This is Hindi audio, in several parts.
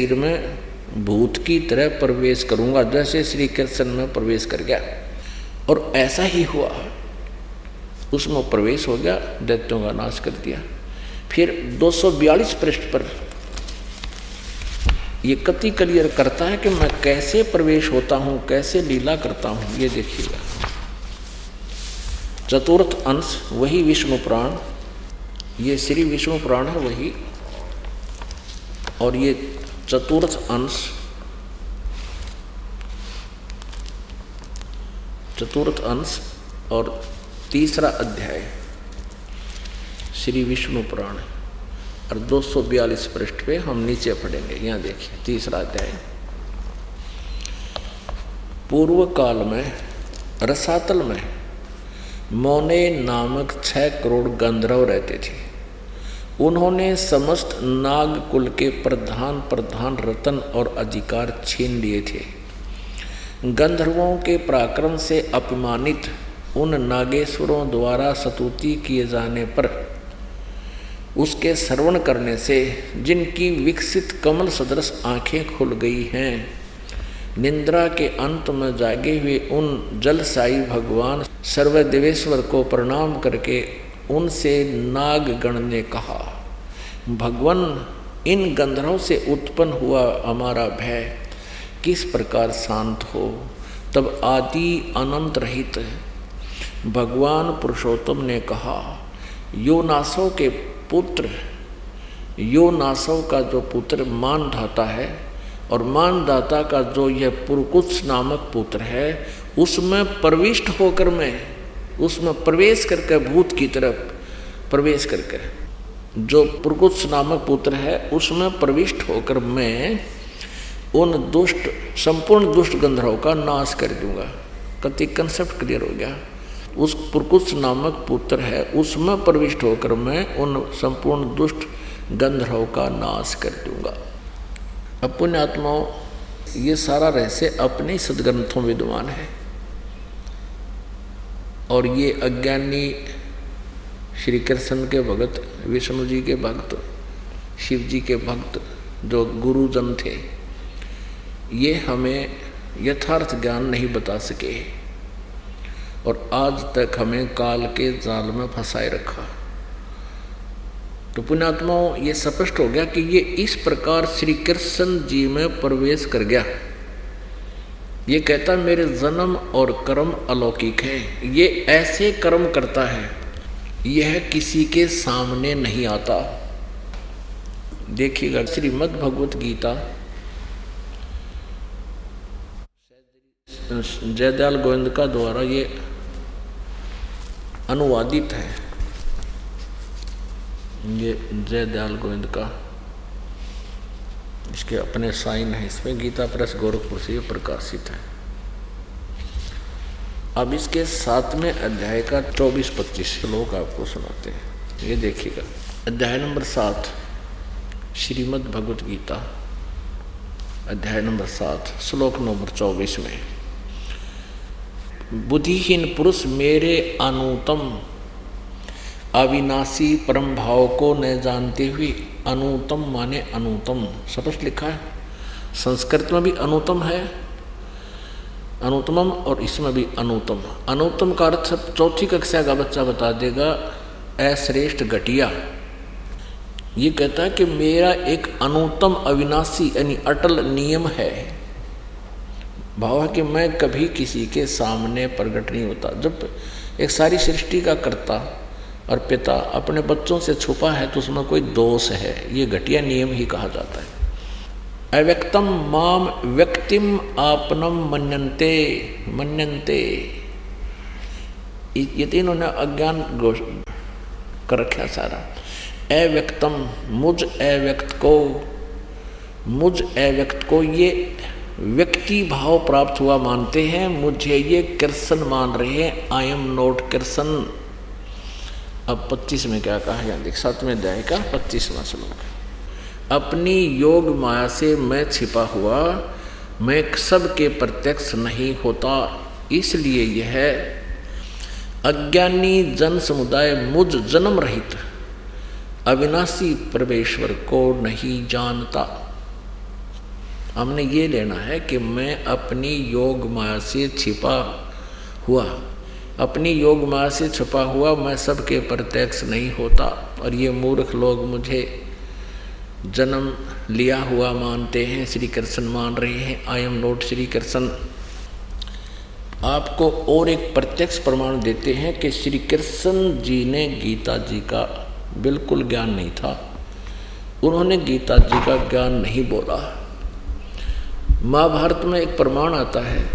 शरीर में भूत की तरह प्रवेश करूँगा, जैसे श्री कृष्ण में प्रवेश कर गया। और ऐसा ही हुआ। उसमें प्रवेश हो गया, दैत्यों का नाश कर दिया। फिर 242 पृष्ठ पर ये कति क्लियर करता है कि मैं कैसे प्रवेश होता हूँ, कैसे लीला करता हूँ, ये देखिएगा। चतुर्थ अंश, वही विष्णु प्राण। ये श्री विष्णु पुराण है वही। और ये चतुर्थ अंश। चतुर्थ अंश और तीसरा अध्याय, श्री विष्णु पुराण। और 242 पृष्ठ पे हम नीचे पढ़ेंगे। यहाँ देखिए, तीसरा अध्याय। पूर्व काल में, रसातल में मौने नामक छह करोड़ गंधर्व रहते थे। उन्होंने समस्त नाग कुल के प्रधान प्रधान रतन और अधिकार छीन लिए थे। गंधर्वों के पराक्रम से अपमानित उन नागेश्वरों द्वारा स्तुति किए जाने पर, उसके श्रवण करने से जिनकी विकसित कमल सदृश आँखें खुल गई हैं, निंद्रा के अंत में जागे हुए उन जलसाई भगवान सर्वदेवेश्वर को प्रणाम करके उनसे नागगण ने कहा, भगवान, इन गंधर्व से उत्पन्न हुआ हमारा भय किस प्रकार शांत हो? तब आदि अनंत रहित भगवान पुरुषोत्तम ने कहा यो नासव के पुत्र यो नासव का जो पुत्र मानधाता है और मानदाता का जो यह पुरकुत्स नामक पुत्र है, उसमें प्रविष्ट होकर मैं उसमें प्रवेश करके भूत की तरफ़ प्रवेश करके। जो पुरकुत्स नामक पुत्र है, उसमें प्रविष्ट होकर मैं उन दुष्ट, संपूर्ण दुष्ट गंधर्व का नाश कर दूँगा। कति कंसेप्ट क्लियर हो गया। उस पुरकुत्स नामक पुत्र है, उसमें प्रविष्ट होकर मैं उन संपूर्ण दुष्ट गंधर्व का नाश कर दूँगा। अब पुण्यात्माओं ये सारा रहस्य अपने सदग्रंथों विद्वान है। और ये अज्ञानी श्री कृष्ण के भगत विष्णु जी के भक्त, शिव जी के भक्त, जो गुरुजन थे, ये हमें यथार्थ ज्ञान नहीं बता सके। और आज तक हमें काल के जाल में फंसाए रखा। तो पुण्यात्माओं, ये स्पष्ट हो गया कि ये इस प्रकार श्री कृष्ण जी में प्रवेश कर गया। ये कहता, मेरे जन्म और कर्म अलौकिक है। ये ऐसे कर्म करता है, यह किसी के सामने नहीं आता। देखिएगा, श्रीमद भगवत गीता। जयदयाल गोविंद का द्वारा ये अनुवादित है। ये जयदयाल गोविंद का। इसके अपने साइन है। इसमें गीता प्रेस गोरखपुर से ये प्रकाशित है। अब इसके सातवें अध्याय का चौबीस पच्चीस श्लोक आपको सुनाते हैं। ये देखिएगा। अध्याय नंबर सात, श्रीमद् भगवत गीता। अध्याय नंबर सात, श्लोक नंबर चौबीस में। बुद्धिहीन पुरुष मेरे अनुतम, अविनाशी परम भाव को न जानते हुए अनुतम माने अनुतम। स्पष्ट लिखा है। संस्कृत में भी अनुतम है, अनुतमम और इसमें भी अनुतम। अनुतम का अर्थ चौथी कक्षा का बच्चा बता देगा, अश्रेष्ठ घटिया। ये कहता है कि मेरा एक अनुतम अविनाशी यानी अटल नियम है। भाव है कि मैं कभी किसी के सामने प्रकट नहीं होता। जब एक सारी सृष्टि का करता और पिता अपने बच्चों से छुपा है तो उसमें कोई दोष है। ये घटिया नियम ही कहा जाता है। अव्यक्तम माम व्यक्तिम आपनम मनते मनते ये तीनों ने अज्ञान कर रखा सारा। अव्यक्तम, मुझ अव्यक्त को, मुझ अव्यक्त को ये व्यक्ति भाव प्राप्त हुआ मानते हैं, मुझे ये कृष्ण मान रहे हैं आई एम नोट कृष्ण। अब पच्चीस में क्या कहा यहाँ देख, सातवें अध्याय का पच्चीसवा श्लोक। अपनी योग माया से मैं छिपा हुआ, मैं सबके प्रत्यक्ष नहीं होता, इसलिए यह अज्ञानी जन समुदाय मुझ जन्म रहित, अविनाशी परमेश्वर को नहीं जानता। हमने ये लेना है कि मैं अपनी योग माया से छिपा हुआ अपनी योग माया से छुपा हुआ मैं सबके प्रत्यक्ष नहीं होता, और ये मूर्ख लोग मुझे जन्म लिया हुआ मानते हैं, श्री कृष्ण मान रहे हैं। I am not Shri Krishna. आपको और एक प्रत्यक्ष प्रमाण देते हैं कि श्री कृष्ण जी ने गीता जी का बिल्कुल ज्ञान नहीं था। उन्होंने गीता जी का ज्ञान नहीं बोला। महाभारत में एक प्रमाण आता है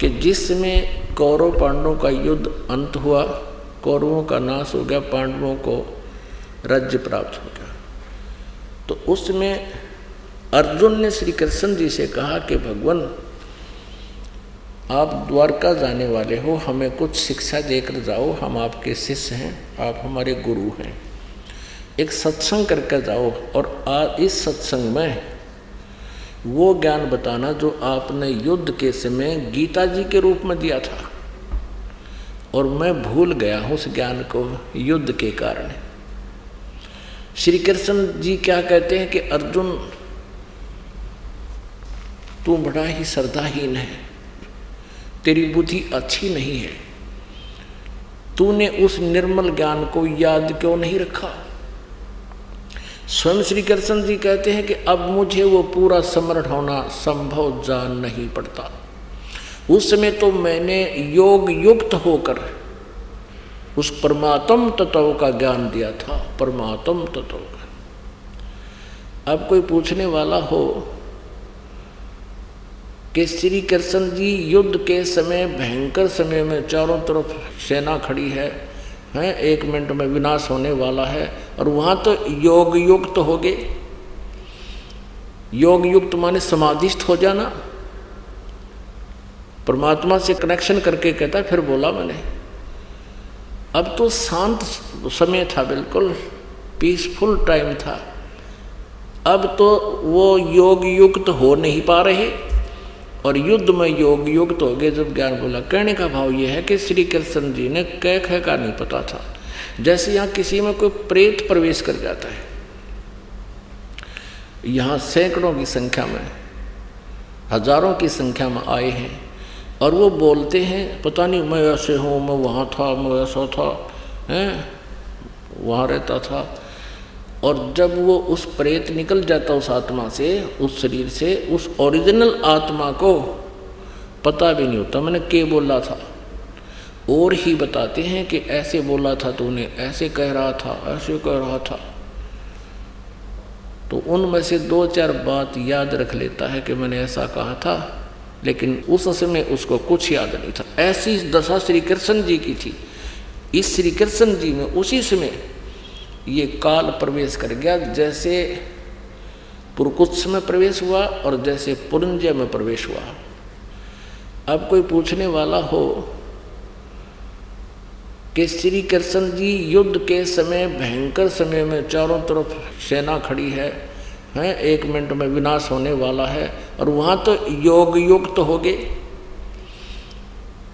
कि जिसमें कौरव पांडवों का युद्ध अंत हुआ। कौरवों का नाश हो गया, पांडवों को राज्य प्राप्त हो गया। तो उसमें अर्जुन ने श्री कृष्ण जी से कहा कि, भगवान, आप द्वारका जाने वाले हो, हमें कुछ शिक्षा देकर जाओ। हम आपके शिष्य हैं, आप हमारे गुरु हैं। एक सत्संग करके जाओ और आज इस सत्संग में वो ज्ञान बताना जो आपने युद्ध के समय गीता जी के रूप में दिया था। और मैं भूल गया हूँ उस ज्ञान को युद्ध के कारण। श्री कृष्ण जी क्या कहते हैं कि अर्जुन, तू बड़ा ही श्रद्धाहीन है, तेरी बुद्धि अच्छी नहीं है। तूने उस निर्मल ज्ञान को याद क्यों नहीं रखा? स्वयं श्री कृष्ण जी कहते हैं कि अब मुझे वो पूरा समरण होना संभव जान नहीं पड़ता। उस समय तो मैंने योग युक्त होकर उस परमात्म तत्व का ज्ञान दिया था, परमात्म तत्व का। अब कोई पूछने वाला हो कि श्री कृष्ण जी युद्ध के समय, भयंकर समय में चारों तरफ़ सेना खड़ी है, हैं, एक मिनट में विनाश होने वाला है, और वहाँ तो योग युक्त हो गए योग युक्त माने समाधिस्थ हो जाना। परमात्मा से कनेक्शन करके कहता फिर बोला मैंने, अब तो शांत समय था, बिल्कुल पीसफुल टाइम था। अब तो वो योग युक्त हो नहीं पा रहे और युद्ध में योग युक्त हो गए, जब ज्ञान बोला। कहने का भाव ये है कि श्री कृष्ण जी ने कह कह का नहीं पता था। जैसे यहाँ किसी में कोई प्रेत प्रवेश कर जाता है, यहाँ सैकड़ों की संख्या में, हज़ारों की संख्या में आए हैं। और वो बोलते हैं, पता नहीं मैं ऐसे हूँ, मैं वहाँ था, मैं ऐसा था, हैं? वहाँ रहता था। और जब वो उस प्रेत निकल जाता उस आत्मा से, उस शरीर से, उस ओरिजिनल आत्मा को, पता भी नहीं होता, मैंने के बोला था? और ही बताते हैं कि ऐसे बोला था तूने, ऐसे कह रहा था, ऐसे कह रहा था। तो उनमें से दो चार बात याद रख लेता है कि मैंने ऐसा कहा था। लेकिन उस समय उसको कुछ याद नहीं था। ऐसी दशा श्री कृष्ण जी की थी। इस श्री कृष्ण जी में उसी समय ये काल प्रवेश कर गया, जैसे पुरकुत्स में प्रवेश हुआ और जैसे पुरंजय में प्रवेश हुआ। अब कोई पूछने वाला हो कि श्री कृष्ण जी युद्ध के समय, भयंकर समय में चारों तरफ़ सेना खड़ी है हैं, एक मिनट में विनाश होने वाला है। और वहाँ तो योग युक्त तो हो गए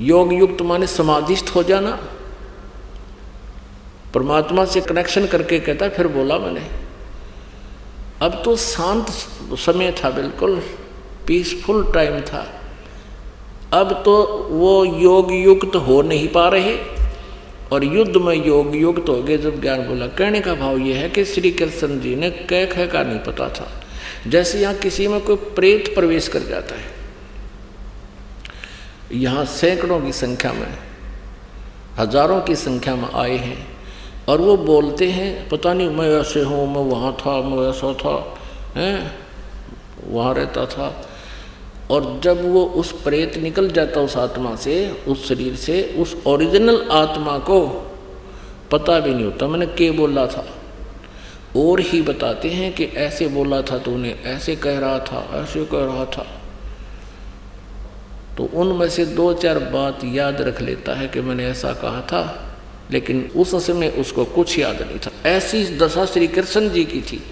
योग युक्त माने समाधिस्थ हो जाना। परमात्मा से कनेक्शन करके कहता, फिर बोला मैंने, अब तो शांत समय था, बिल्कुल पीसफुल टाइम था। अब तो वो योग युक्त तो हो नहीं पा रहे। और युद्ध में योग युक्त हो गए जब ज्ञान बोला, कहने का भाव ये है कि श्री कृष्ण जी ने कह कह का नहीं पता था। जैसे यहाँ किसी में कोई प्रेत प्रवेश कर जाता है, यहाँ सैकड़ों की संख्या में, हज़ारों की संख्या में आए हैं, और वो बोलते हैं, पता नहीं, मैं ऐसे हूँ, मैं वहाँ था, मैं ऐसा था, हैं, वहाँ रहता था और जब वो उस प्रेत निकल जाता उस आत्मा से, उस शरीर से, उस ओरिजिनल आत्मा को, पता भी नहीं होता, मैंने के बोला था। और ही बताते हैं कि ऐसे बोला था तूने, ऐसे कह रहा था, ऐसे कह रहा था। तो उनमें से दो चार बात याद रख लेता है कि मैंने ऐसा कहा था, लेकिन उस समय उसको कुछ याद नहीं था। ऐसी दशा श्री कृष्ण जी की थी।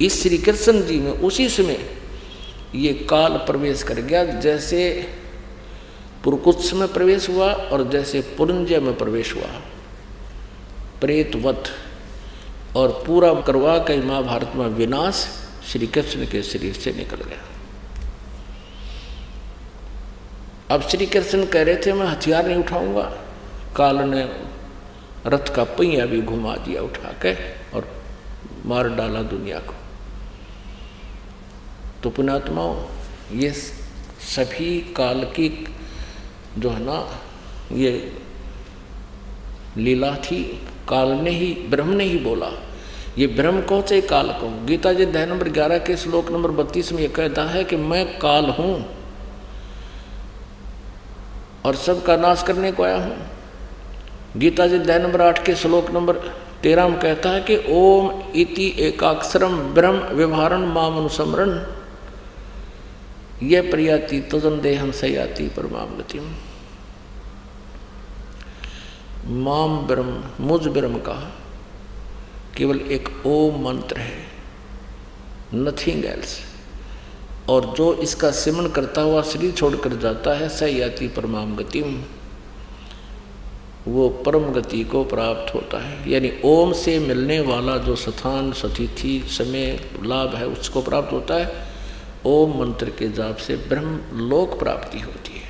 इस श्री कृष्ण जी में उसी समय ये काल प्रवेश कर गया। जैसे पुरकुत्स में प्रवेश हुआ और जैसे पुरंजय में प्रवेश हुआ। प्रेतवत और पूरा करवा कई महाभारत में विनाश श्री कृष्ण के शरीर से निकल गया। अब श्री कृष्ण कह रहे थे, मैं हथियार नहीं उठाऊँगा। काल ने रथ का पहिया भी घुमा दिया उठा के और मार डाला दुनिया को। तो पुणात्माओं ये सभी काल की जो है ना, ये लीला थी, काल ने ही, ब्रह्म ने ही बोला। ये ब्रह्म को से काल को? गीता जी अध्याय नंबर ग्यारह के श्लोक नंबर बत्तीस में ये कहता है कि मैं काल हूँ और सबका नाश करने को आया हूँ। गीता जी अध्याय नंबर आठ के श्लोक नंबर तेरह में कहता है कि ओम इति एकाक्षरम ब्रह्म व्यवहारण माम अनुसमरण। यह प्रियाति तदन देहम सयाति परमाम गतिम माम ब्रह्म, मुझ ब्रह्म का केवल एक ओम मंत्र है नथिंग एल्स और जो इसका सिमन करता हुआ शरीर छोड़कर जाता है, सयाति परमाम गति वो परम गति को प्राप्त होता है। यानी ओम से मिलने वाला जो स्थान सतिथि समय, लाभ है, उसको प्राप्त होता है। ओम मंत्र के जाप से ब्रह्म लोक प्राप्ति होती है।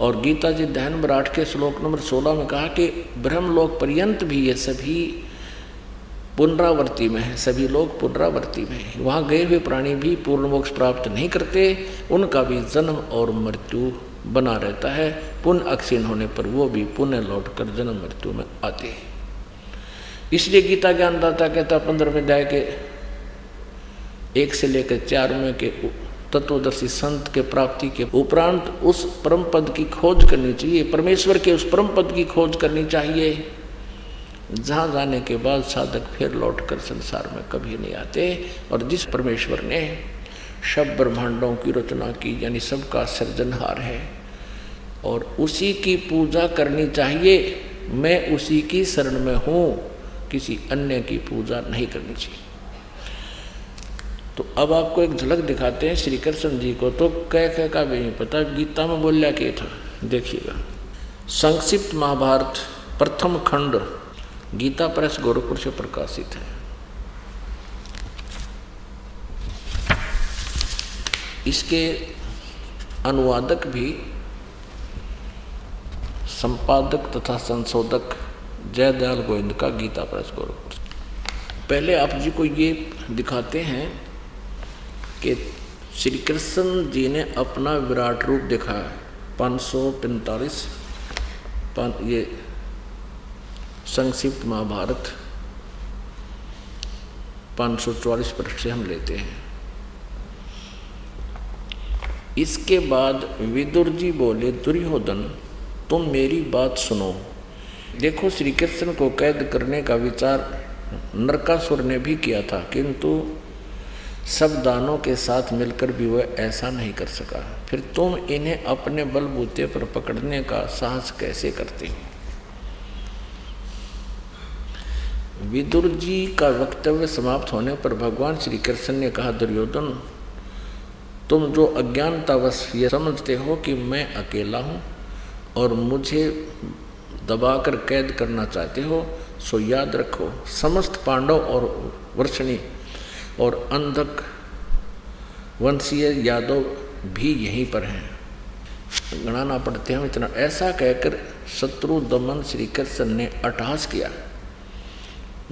और गीता जी ध्यान नंबर के श्लोक नंबर सोलह में कहा कि ब्रह्म लोक पर्यंत भी ये सभी पुनरावर्ती में है, सभी लोग पुनरावर्ती में है। वहाँ गए हुए प्राणी भी पूर्ण मोक्ष प्राप्त नहीं करते, उनका भी जन्म और मृत्यु बना रहता है। पुण्य अक्षीण होने पर वो भी पुण्य लौट कर जन्म मृत्यु में आते हैं। इसलिए गीता ज्ञानदाता कहता पंद्रह अध्याय के एक से लेकर चार में के तत्वदर्शी संत के प्राप्ति के उपरांत उस परम पद की खोज करनी चाहिए। परमेश्वर के उस परम पद की खोज करनी चाहिए। जहाँ जाने के बाद साधक फिर लौट कर संसार में कभी नहीं आते। और जिस परमेश्वर ने सब ब्रह्मांडों की रचना की, यानी सबका सृजनहार है, और उसी की पूजा करनी चाहिए, मैं उसी की शरण में हूँ। किसी अन्य की पूजा नहीं करनी चाहिए। तो अब आपको एक झलक दिखाते हैं श्री कृष्ण जी को तो कह कह का भी नहीं पता, गीता में बोलिया के था, देखिएगा। संक्षिप्त महाभारत, प्रथम खंड, गीता प्रेस गोरखपुर से प्रकाशित है। इसके अनुवादक भी संपादक तथा संशोधक जयदयाल गोविंद का गीता प्रेस गोरखपुर पहले आप जी को ये दिखाते हैं कि श्री कृष्ण जी ने अपना विराट रूप दिखाया पाँच सौ पैंतालीस ये संक्षिप्त महाभारत, पाँच सौ चौवालीस पृष्ठ से हम लेते हैं। इसके बाद विदुर जी बोले, दुर्योधन, तुम मेरी बात सुनो। देखो श्री कृष्ण को कैद करने का विचार नरकासुर ने भी किया था, किंतु सब दानों के साथ मिलकर भी वह ऐसा नहीं कर सका। फिर तुम इन्हें अपने बलबूते पर पकड़ने का साहस कैसे करते हो? विदुर जी का वक्तव्य समाप्त होने पर भगवान श्री कृष्ण ने कहा, दुर्योधन, तुम जो अज्ञानतावश ये समझते हो कि मैं अकेला हूँ और मुझे दबाकर कैद करना चाहते हो, सो याद रखो, समस्त पांडव और वर्षणी और अंधक वंशीय यादव भी यहीं पर हैं। गणाना पड़ते हैं, इतना ऐसा कहकर शत्रु दमन श्री कृष्ण ने अटहास किया।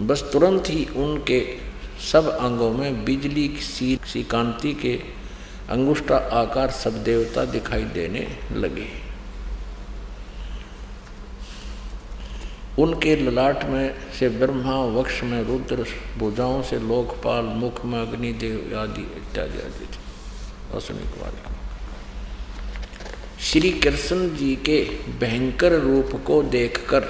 बस तुरंत ही उनके सब अंगों में बिजली सी सी कांति के अंगुष्ठा आकार सब देवता दिखाई देने लगे। उनके ललाट में से ब्रह्मा, वक्ष में रुद्र, भुजाओं से लोकपाल, मुख में अग्निदेव आदि इत्यादि आदि थे। असनिक वाले श्री कृष्ण जी के भयंकर रूप को देखकर,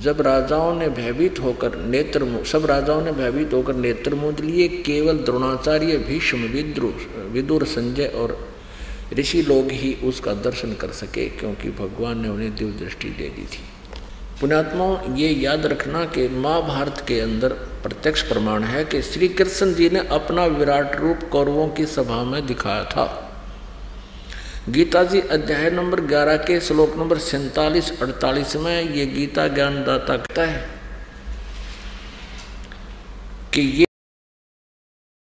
जब राजाओं ने भयभीत होकर नेत्र, सब राजाओं ने भयभीत होकर नेत्र मूंद लिए, केवल द्रोणाचार्य, भीष्म विद्रुह विदुर, संजय और ऋषि लोग ही उसका दर्शन कर सके, क्योंकि भगवान ने उन्हें दिव्य दृष्टि दे दी थी। पुण्यात्मा, ये याद रखना कि महाभारत के अंदर प्रत्यक्ष प्रमाण है कि श्री कृष्ण जी ने अपना विराट रूप कौरवों की सभा में दिखाया था। गीता जी अध्याय नंबर 11 के श्लोक नंबर सैतालीस, अड़तालीस में ये गीता ज्ञानदाता कहता है कि ये